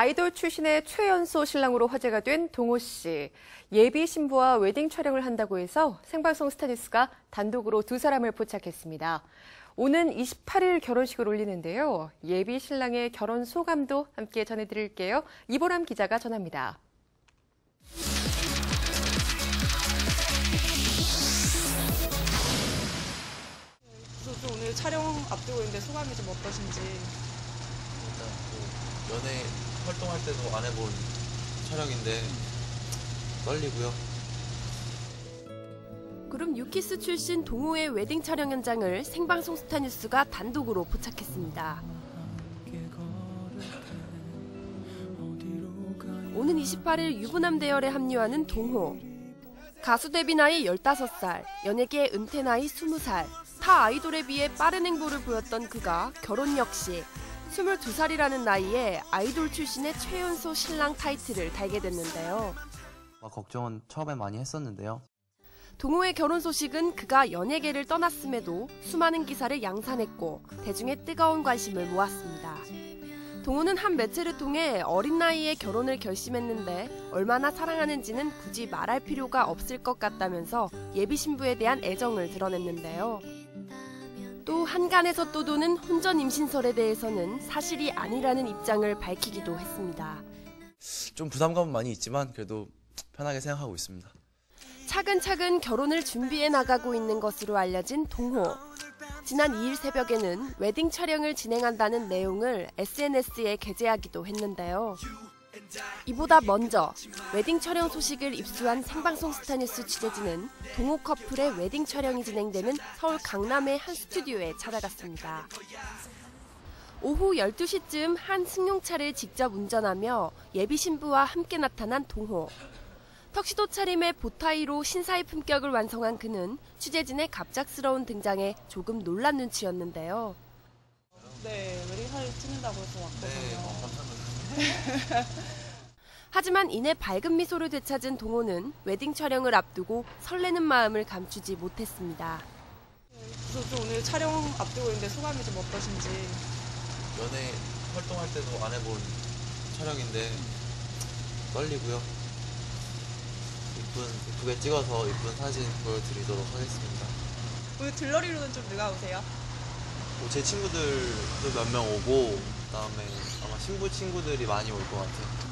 아이돌 출신의 최연소 신랑으로 화제가 된 동호 씨. 예비 신부와 웨딩 촬영을 한다고 해서 생방송 스타뉴스가 단독으로 두 사람을 포착했습니다. 오는 28일 결혼식을 올리는데요. 예비 신랑의 결혼 소감도 함께 전해드릴게요. 이보람 기자가 전합니다. 그래서 좀 오늘 촬영 앞두고 있는데 소감이 좀 어떠신지. 일단 뭐 연애 활동할 때도 안 해본 촬영인데 떨리고요. 그룹 유키스 출신 동호의 웨딩 촬영 현장을 생방송 스타뉴스가 단독으로 포착했습니다. 오는 28일 유부남 대열에 합류하는 동호. 가수 데뷔 나이 15살, 연예계 은퇴 나이 20살. 타 아이돌에 비해 빠른 행보를 보였던 그가 결혼 역시 22살이라는 나이에 아이돌 출신의 최연소 신랑 타이틀을 달게 됐는데요. 걱정은 처음에 많이 했었는데요. 동호의 결혼 소식은 그가 연예계를 떠났음에도 수많은 기사를 양산했고 대중의 뜨거운 관심을 모았습니다. 동호는 한 매체를 통해 어린 나이에 결혼을 결심했는데 얼마나 사랑하는지는 굳이 말할 필요가 없을 것 같다면서 예비 신부에 대한 애정을 드러냈는데요. 또 한간에서 떠도는 혼전 임신설에 대해서는 사실이 아니라는 입장을 밝히기도 했습니다. 좀 부담감은 많이 있지만 그래도 편하게 생각하고 있습니다. 차근차근 결혼을 준비해 나가고 있는 것으로 알려진 동호. 지난 2일 새벽에는 웨딩 촬영을 진행한다는 내용을 SNS에 게재하기도 했는데요. 이보다 먼저 웨딩 촬영 소식을 입수한 생방송 스타뉴스 취재진은 동호 커플의 웨딩 촬영이 진행되는 서울 강남의 한 스튜디오에 찾아갔습니다. 오후 12시쯤 한 승용차를 직접 운전하며 예비 신부와 함께 나타난 동호. 턱시도 차림의 보타이로 신사의 품격을 완성한 그는 취재진의 갑작스러운 등장에 조금 놀란 눈치였는데요. 네, 웨딩 사진 찍는다고 해서 왔거든요. 하지만 이내 밝은 미소를 되찾은 동호는 웨딩 촬영을 앞두고 설레는 마음을 감추지 못했습니다. 그래서 좀 오늘 촬영 앞두고 있는데 소감이 좀 어떠신지. 연애 활동할 때도 안 해본 촬영인데 떨리고요. 이쁜 이쁘게 찍어서 이쁜 사진 보여드리도록 하겠습니다. 오늘 들러리로는 좀 누가 오세요? 뭐제 친구들도 몇 명 오고 그다음에 아마 신부 친구들이 많이 올 것 같아요.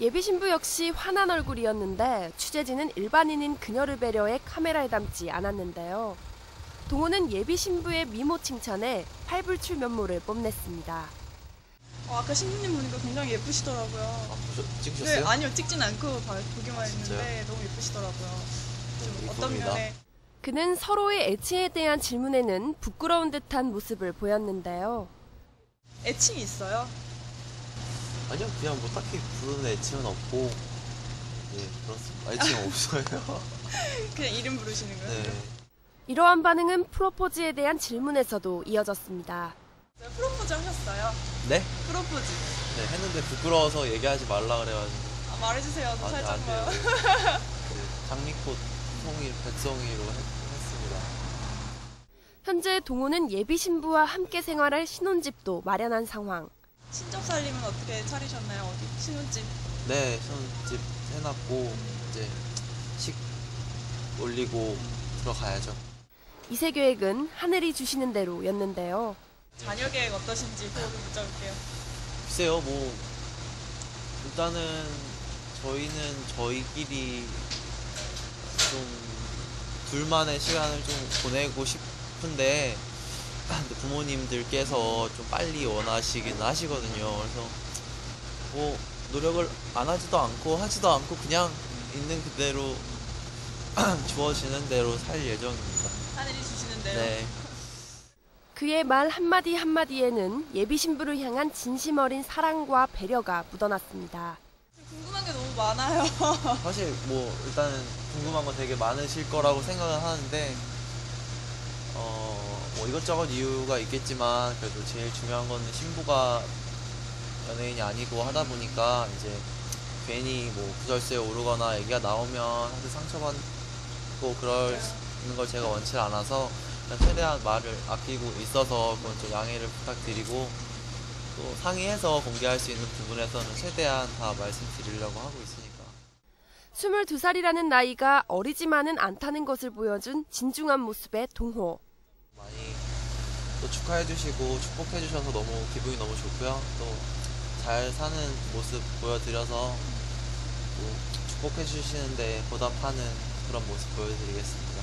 예비 신부 역시 환한 얼굴이었는데 취재진은 일반인인 그녀를 배려해 카메라에 담지 않았는데요. 동호는 예비 신부의 미모 칭찬에 팔불출 면모를 뽐냈습니다. 어, 아까 신부님 보니까 굉장히 예쁘시더라고요. 아, 보셔, 네, 찍으셨어요? 아니요, 찍진 않고 봐- 보기만 아, 했는데? 너무 예쁘시더라고요. 좀 네, 어떤. 면에 그는 서로의 애칭에 대한 질문에는 부끄러운 듯한 모습을 보였는데요. 애칭이 있어요? 아니요, 그냥 뭐 딱히 부르는 애칭은 없고, 네, 그렇습니다. 애칭은 없어요. 그냥 이름 부르시는 거예요? 네. 이러한 반응은 프로포즈에 대한 질문에서도 이어졌습니다. 네, 프로포즈 하셨어요? 네? 프로포즈. 네, 했는데 부끄러워서 얘기하지 말라 그래가지고. 아, 말해주세요. 저안 살짝만. 돼요. 그 장미꽃 송이, 백송이로 했. 현재 동호는 예비 신부와 함께 생활할 신혼집도 마련한 상황. 친척 살림은 어떻게 차리셨나요? 어디 신혼집? 네, 신혼집 해놨고, 이제 식 올리고 들어가야죠. 이세 계획은 하늘이 주시는 대로였는데요. 자녀 계획 어떠신지 그거 좀 여쭤볼게요. 글쎄요, 뭐, 일단은 저희는 저희끼리 좀 둘만의 시간을 좀 보내고 싶 은데, 근데 부모님들께서 좀 빨리 원하시긴 하시거든요. 그래서 뭐, 노력을 안 하지도 않고 하지도 않고 그냥 있는 그대로 주어지는 대로 살 예정입니다. 하늘이 주시는 대로. 네. 그의 말 한마디 한마디에는 예비 신부를 향한 진심 어린 사랑과 배려가 묻어났습니다. 궁금한 게 너무 많아요. 사실 뭐 일단은 궁금한 거 되게 많으실 거라고 생각은 하는데 어 뭐 이것저것 이유가 있겠지만 그래도 제일 중요한 거는 신부가 연예인이 아니고 하다 보니까 이제 괜히 뭐 구설수에 오르거나 얘기가 나오면 사실 상처받고 그럴 걸 제가 원치 않아서 최대한 말을 아끼고 있어서 그건 좀 양해를 부탁드리고 또 상의해서 공개할 수 있는 부분에서는 최대한 다 말씀드리려고 하고 있으니까. 22살이라는 나이가 어리지만은 않다는 것을 보여준 진중한 모습의 동호. 많이 또 축하해 주시고 축복해 주셔서 너무 기분이 너무 좋고요. 또 잘 사는 모습 보여드려서 또 축복해 주시는데 보답하는 그런 모습 보여드리겠습니다.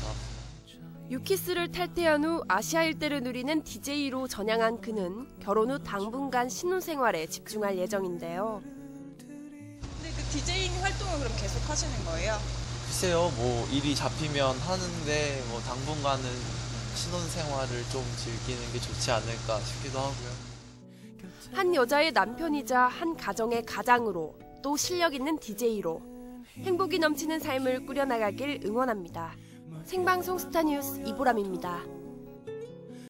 감사합니다. 유키스를 탈퇴한 후 아시아 일대를 누리는 DJ로 전향한 그는 결혼 후 당분간 신혼생활에 집중할 예정인데요. 근데 그 디제잉 활동을 그럼 계속 하시는 거예요? 글쎄요, 뭐 일이 잡히면 하는데 뭐 당분간은 신혼생활을 좀 즐기는 게 좋지 않을까 싶기도 하고요. 한 여자의 남편이자 한 가정의 가장으로 또 실력 있는 DJ로 행복이 넘치는 삶을 꾸려나가길 응원합니다. 생방송 스타뉴스 이보람입니다.